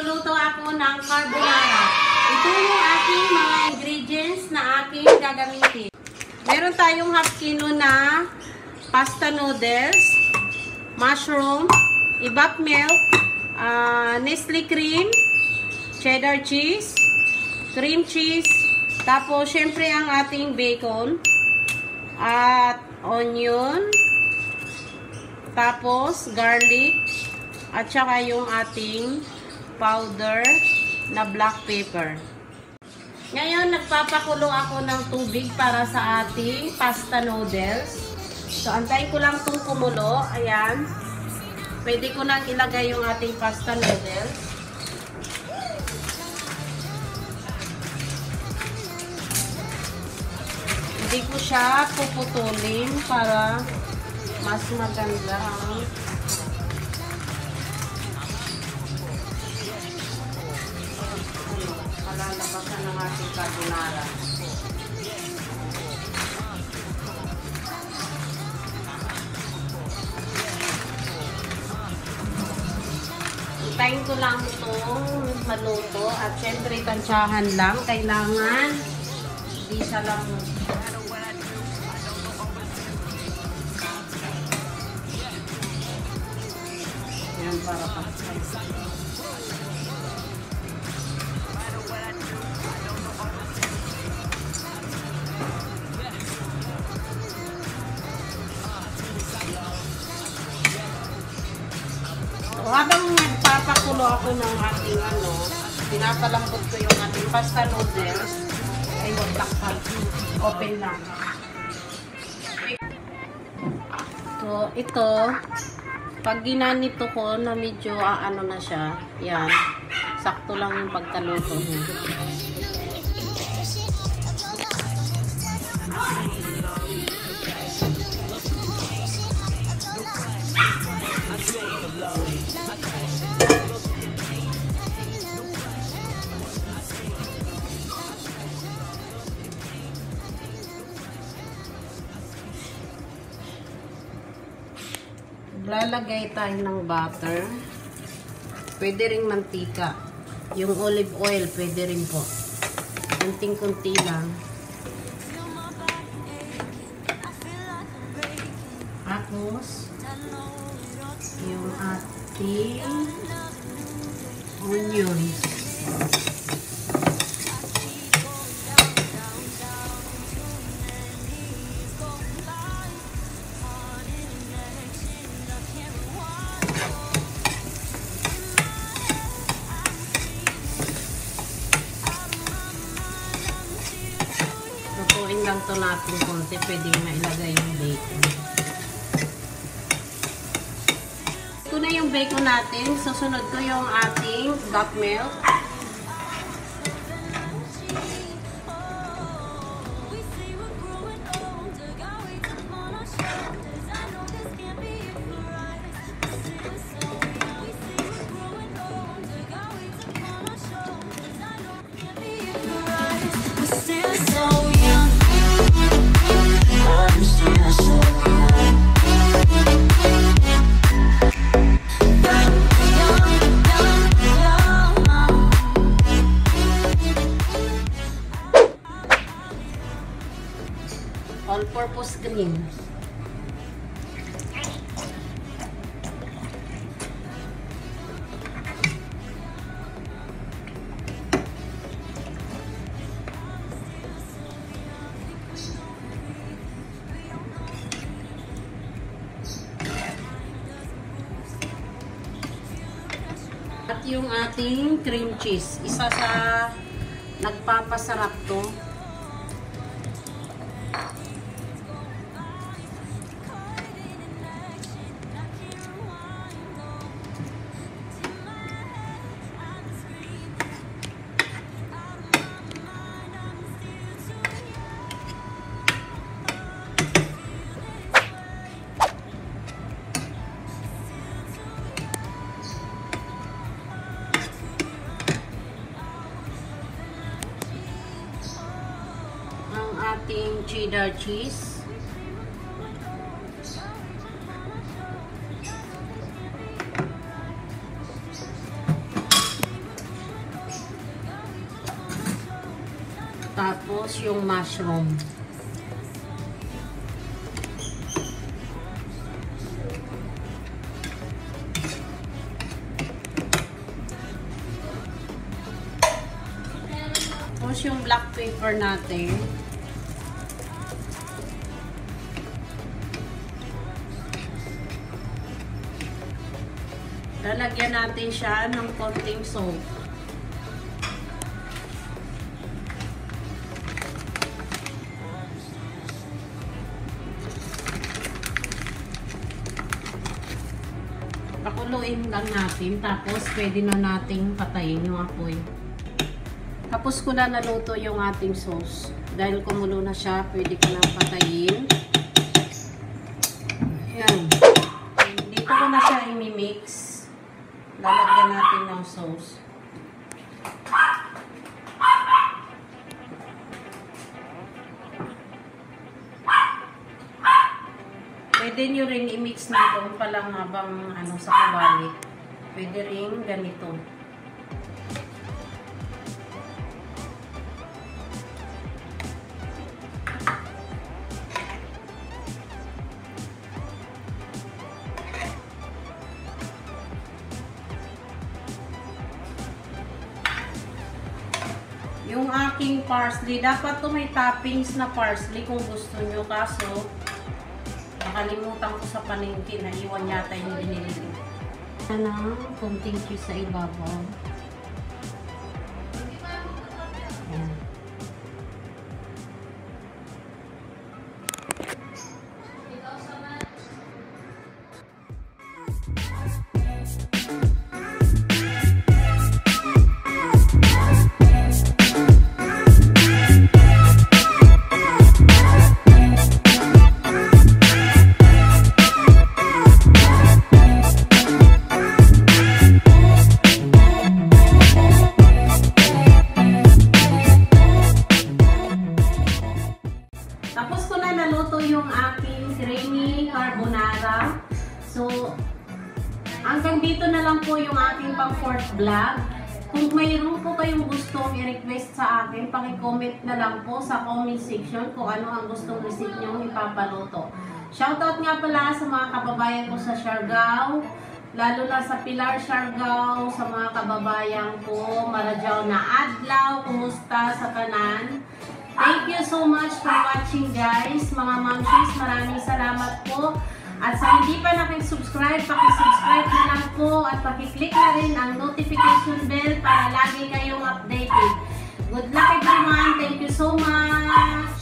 magluluto ako ng carbonara. Ito yung aking mga ingredients na aking gagamitin. Meron tayong half kilo na pasta noodles, mushroom, ibap milk, uh, Nestle cream, cheddar cheese, cream cheese, tapos syempre ang ating bacon, at onion, tapos garlic, at saka yung ating powder na black pepper. Ngayon, nagpapakulo ako ng tubig para sa ating pasta noodles. So, antayin ko lang itong kumulo. Ayan. Pwede ko nang ilagay yung ating pasta noodles. Hindi ko siya puputulin para mas maganda ang kalalabasan ng ating carbonara. Hintayin ko lang itong maluto at syempre tansyahan lang. Kailangan siya lang yan para pa. Habang nagpapakulo ako ng ating ano, pinapalambot ko yung ating pasta noodles, ay wag takpan. Open lang. So, ito, pag ginanito ko na medyo ah, ano na siya, yan, sakto lang yung pagkaluto niya. Lalagay tayo ng butter. Pwede ring mantika. Yung olive oil, pwede rin po. Kunting-kunti lang. Tapos, yung ating onions. Natin konti. Pwede na ilagay yung bacon. Ito na yung bacon natin. Susunod ko yung ating duck milk. All-purpose green. At yung ating cream cheese. Isa sa nagpapasarap to. ating cheddar cheese. Tapos yung mushroom. Tapos yung black pepper natin. Lalagyan natin siya ng konting salt. Pakuluin lang natin. Tapos, pwede na nating patayin yung apoy. Tapos ko na naluto yung ating sauce. Dahil kumulo na siya, pwede ko na patayin. Ayan. Dito ko na siya imimix. Lalagyan natin ng sauce. Pwede nyo rin i-mix na doon pa lang habang ano, sa kawali. Pwede rin ganito. Aking parsley, dapat to may toppings na parsley kung gusto nyo. Kaso, nakalimutan ko sa paningki na iwan yata yung binili ko. Ano, konting cheese sa ibabaw. Aking creamy carbonara. So, hanggang dito na lang po yung aking pang fourth vlog. Kung mayroon po kayong gustong i-request sa akin, paki-comment na lang po sa comment section kung ano ang gustong recipe nyo ipapaluto. Shoutout nga pala sa mga kababayan ko sa Siargao, lalo na sa Pilar Siargao, sa mga kababayan ko, Marajaw na Adlaw, kumusta sa kanan. Thank you so much for watching guys. Mga mamshis, maraming salamat po. At sa hindi pa nakisubscribe, pakisubscribe na lang po at pakiclick na rin ang notification bell para lagi kayong updated. Good luck everyone. Thank you so much.